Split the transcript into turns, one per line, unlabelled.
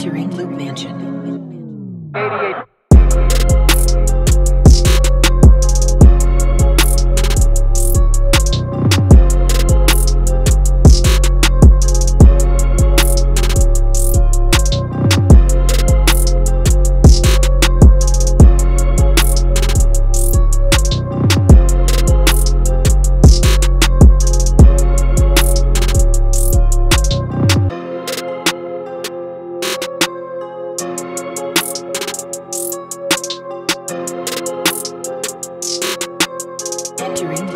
Entering Loop Mansion.
88.
Entering